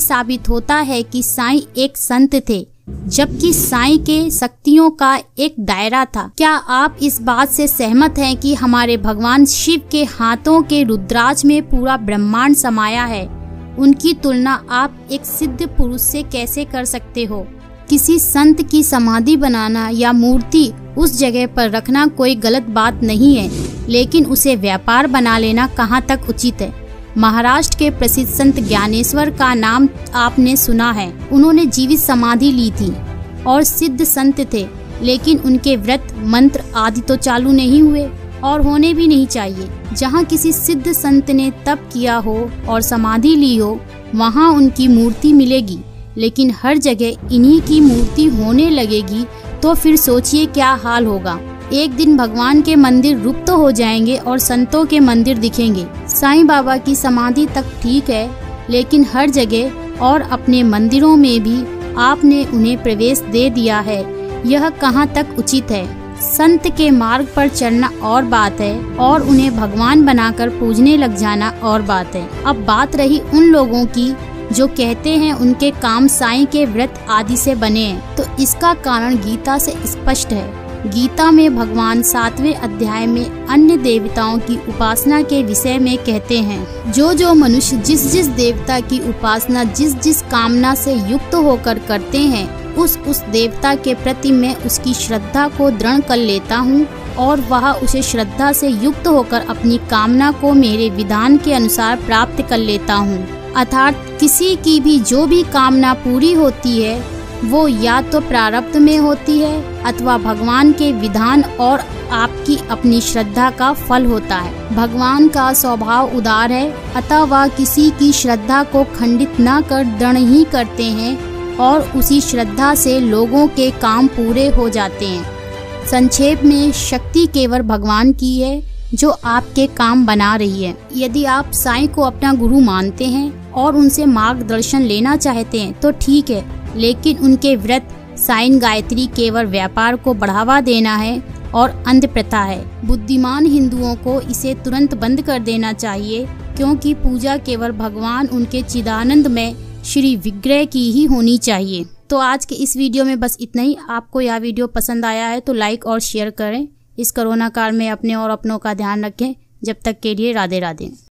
साबित होता है कि साईं एक संत थे, जबकि साईं के शक्तियों का एक दायरा था। क्या आप इस बात से सहमत हैं कि हमारे भगवान शिव के हाथों के रुद्राज में पूरा ब्रह्मांड समाया है? उनकी तुलना आप एक सिद्ध पुरुष से कैसे कर सकते हो? किसी संत की समाधि बनाना या मूर्ति उस जगह पर रखना कोई गलत बात नहीं है, लेकिन उसे व्यापार बना लेना कहाँ तक उचित है? महाराष्ट्र के प्रसिद्ध संत ज्ञानेश्वर का नाम आपने सुना है। उन्होंने जीवित समाधि ली थी और सिद्ध संत थे, लेकिन उनके व्रत, मंत्र आदि तो चालू नहीं हुए और होने भी नहीं चाहिए। जहाँ किसी सिद्ध संत ने तप किया हो और समाधि ली हो, वहाँ उनकी मूर्ति मिलेगी। लेकिन हर जगह इन्हीं की मूर्ति होने लगेगी तो फिर सोचिए क्या हाल होगा। एक दिन भगवान के मंदिर रुप्त तो हो जाएँगे और संतों के मंदिर दिखेंगे। साईं बाबा की समाधि तक ठीक है, लेकिन हर जगह और अपने मंदिरों में भी आपने उन्हें प्रवेश दे दिया है। यह कहाँ तक उचित है? संत के मार्ग पर चलना और बात है, और उन्हें भगवान बनाकर पूजने लग जाना और बात है। अब बात रही उन लोगों की, जो कहते हैं उनके काम साईं के व्रत आदि से बने हैं। तो इसका कारण गीता से स्पष्ट है। गीता में भगवान सातवें अध्याय में अन्य देवताओं की उपासना के विषय में कहते हैं, जो जो मनुष्य जिस जिस देवता की उपासना जिस जिस कामना से युक्त होकर करते हैं उस उस देवता के प्रति मैं उसकी श्रद्धा को दृढ़ कर लेता हूँ और वह उसे श्रद्धा से युक्त होकर अपनी कामना को मेरे विधान के अनुसार प्राप्त कर लेता हूँ। अर्थात किसी की भी जो भी कामना पूरी होती है वो या तो प्रारब्ध में होती है अथवा भगवान के विधान और आपकी अपनी श्रद्धा का फल होता है। भगवान का स्वभाव उदार है, अतः वह किसी की श्रद्धा को खंडित न कर दृढ़ ही करते हैं और उसी श्रद्धा से लोगों के काम पूरे हो जाते हैं। संक्षेप में, शक्ति केवल भगवान की है, जो आपके काम बना रही है। यदि आप साईं को अपना गुरु मानते हैं और उनसे मार्गदर्शन लेना चाहते हैं तो ठीक है लेकिन उनके व्रत, साइन गायत्री केवल व्यापार को बढ़ावा देना है और अंध प्रथा है। बुद्धिमान हिंदुओं को इसे तुरंत बंद कर देना चाहिए, क्योंकि पूजा केवल भगवान उनके चिदानंद में श्री विग्रह की ही होनी चाहिए। तो आज के इस वीडियो में बस इतना ही। आपको यह वीडियो पसंद आया है तो लाइक और शेयर करें। इस कोरोना काल में अपने और अपनों का ध्यान रखें। जब तक के लिए राधे राधे